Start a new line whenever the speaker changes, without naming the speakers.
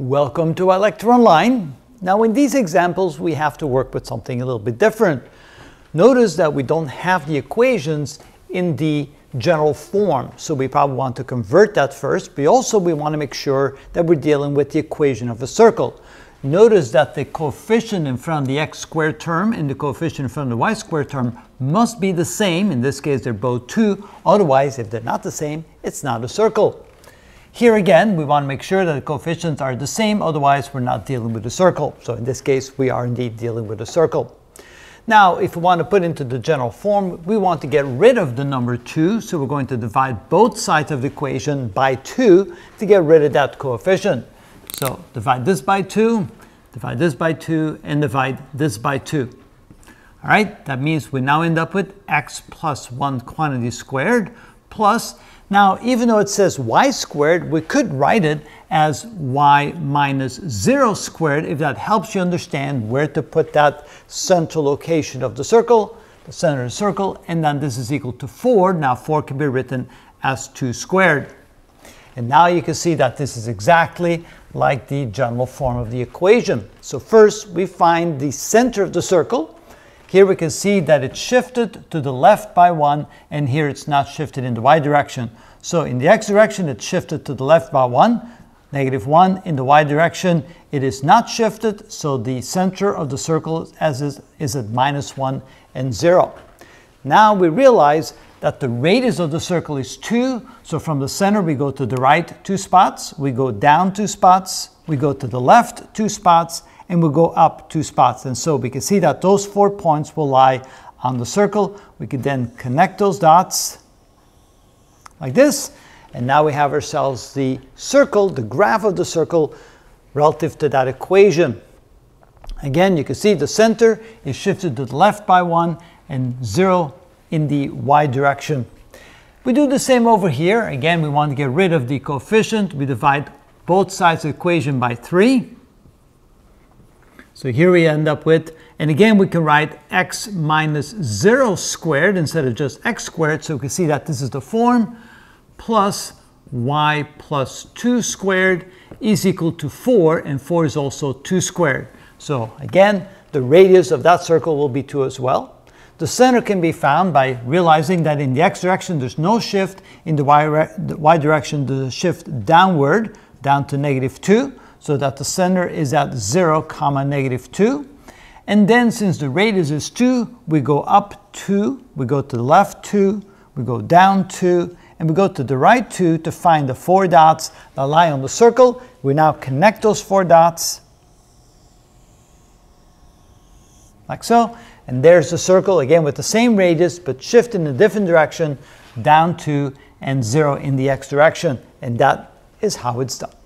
Welcome to ilectureonline. Now in these examples we have to work with something a little bit different. Notice that we don't have the equations in the general form, so we probably want to convert that first, but also we want to make sure that we're dealing with the equation of a circle. Notice that the coefficient in front of the x squared term and the coefficient in front of the y squared term must be the same. In this case, they're both 2. Otherwise, if they're not the same, it's not a circle. Here again, we want to make sure that the coefficients are the same, otherwise we're not dealing with a circle. So in this case, we are indeed dealing with a circle. Now, if we want to put into the general form, we want to get rid of the number 2, so we're going to divide both sides of the equation by 2 to get rid of that coefficient. So divide this by 2, divide this by 2, and divide this by 2. All right, that means we now end up with x plus 1 quantity squared plus now, even though it says y squared, we could write it as y minus 0 squared if that helps you understand where to put that central location of the circle, the center of the circle, and then this is equal to 4. Now 4 can be written as 2 squared. And now you can see that this is exactly like the general form of the equation. So first we find the center of the circle, here we can see that it's shifted to the left by 1, and here it's not shifted in the y direction. So in the x direction, it's shifted to the left by 1, negative 1. In the y direction, it is not shifted, so the center of the circle as is, is at minus 1 and 0. Now we realize that the radius of the circle is 2, so from the center we go to the right 2 spots, we go down 2 spots, we go to the left 2 spots, and we'll go up two spots. And so we can see that those four points will lie on the circle. We can then connect those dots like this. And now we have ourselves the circle, the graph of the circle relative to that equation. Again, you can see the center is shifted to the left by one and zero in the y direction. We do the same over here. Again, we want to get rid of the coefficient. We divide both sides of the equation by 3. So here we end up with, and again we can write x minus 0 squared instead of just x squared, so we can see that this is the form, plus y plus 2 squared is equal to 4, and 4 is also 2 squared. So again, the radius of that circle will be 2 as well. The center can be found by realizing that in the x direction there's no shift, in the y, the y direction the shift downward, down to negative 2 so that the center is at 0 comma negative 2. And then since the radius is 2, we go up 2, we go to the left 2, we go down 2, and we go to the right 2 to find the four dots that lie on the circle. We now connect those four dots like so. And there's the circle again with the same radius but shift in a different direction down 2 and 0 in the x direction. And that is how it's done.